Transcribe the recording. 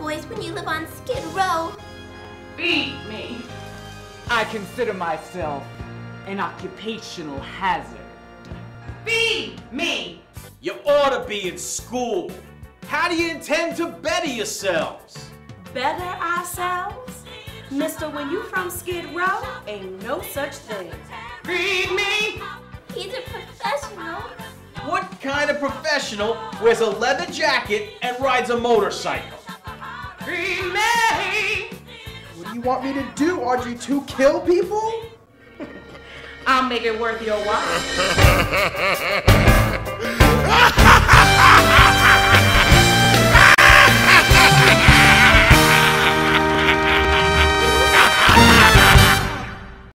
boys when you live on Skid Row. Beat me. I consider myself an occupational hazard. Feed me. You ought to be in school. How do you intend to better yourselves? Better ourselves? Mister, when you from Skid Row, ain't no such thing. Feed me. He's a professional. What kind of professional wears a leather jacket and rides a motorcycle? Feed. What do you want me to do, Audrey II? Kill people? I'll make it worth your while.